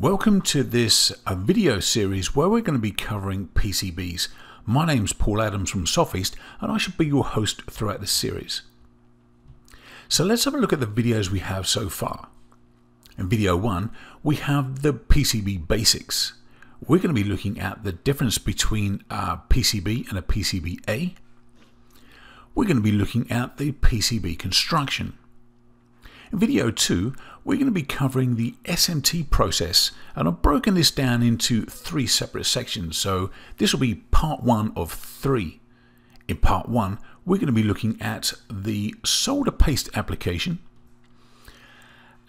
Welcome to this uh, video series where we're going to be covering PCBs. My name's Paul Adams from Sofeast and I shall be your host throughout this series. So let's have a look at the videos we have so far. In video 1 we have the PCB basics. We're going to be looking at the difference between a PCB and a PCBA. We're going to be looking at the PCB construction. In video 2, we're going to be covering the SMT process, and I've broken this down into three separate sections, so this will be part 1 of 3. In part 1, we're going to be looking at the solder paste application,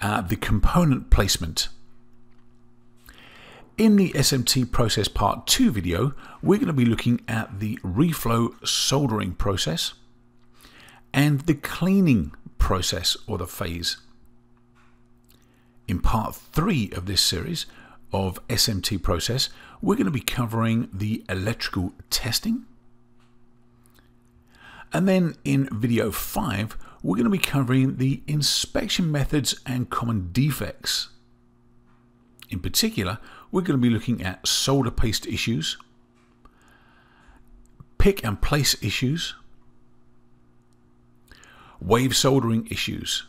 uh, the component placement. In the SMT process part 2 video, we're going to be looking at the reflow soldering process and the cleaning process or the phase. In part three of this series of SMT process, we're going to be covering the electrical testing. And then in video five, we're going to be covering the inspection methods and common defects. In particular, we're going to be looking at solder paste issues, pick and place issues, wave soldering issues.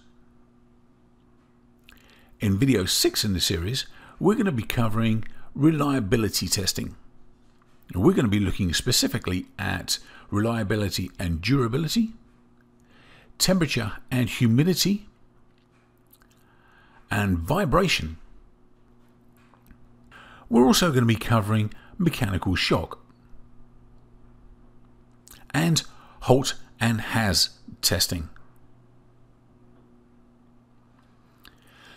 In video 6 in the series, we're going to be covering reliability testing. We're going to be looking specifically at reliability and durability, temperature and humidity, and vibration. We're also going to be covering mechanical shock and HALT and HASS testing.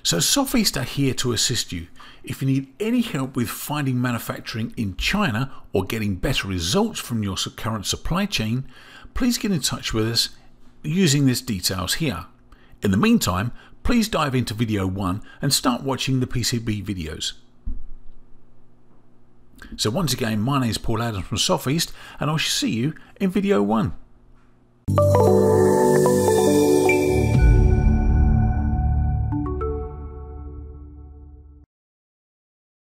So Sofeast are here to assist you. If you need any help with finding manufacturing in China or getting better results from your current supply chain, please get in touch with us using these details here. In the meantime, please dive into video 1 and start watching the PCB videos. So once again, my name is Paul Adams from Sofeast and I shall see you in video 1.